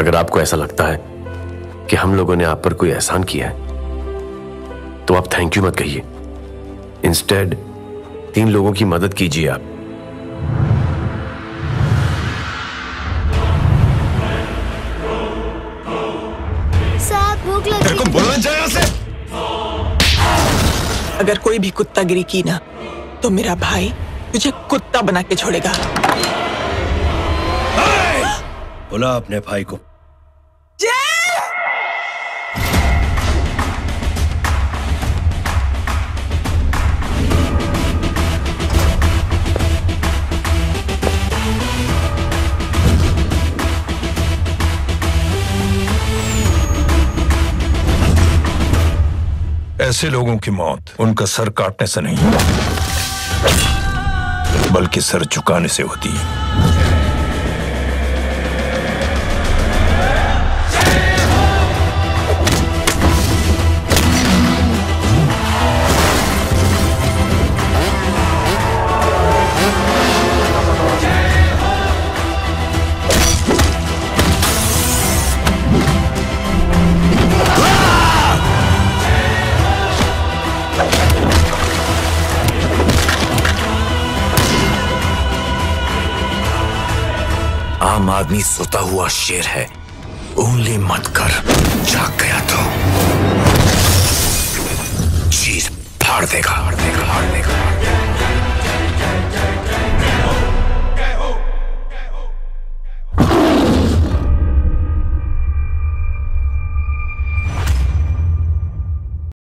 अगर आपको ऐसा लगता है कि हम लोगों ने आप पर कोई एहसान किया है तो आप थैंक यू मत कहिए। इंस्टेड तीन लोगों की मदद कीजिए आप। अगर कोई भी कुत्ता गिरी की ना तो मेरा भाई तुझे कुत्ता बना के छोड़ेगा। बोला अपने भाई को। ऐसे लोगों की मौत उनका सर काटने से नहीं, बल्कि सर झुकाने से होती है। आम आदमी सोता हुआ शेर है। उंगली मत कर, जाग गया तो। चीज़ फाड़ देगा।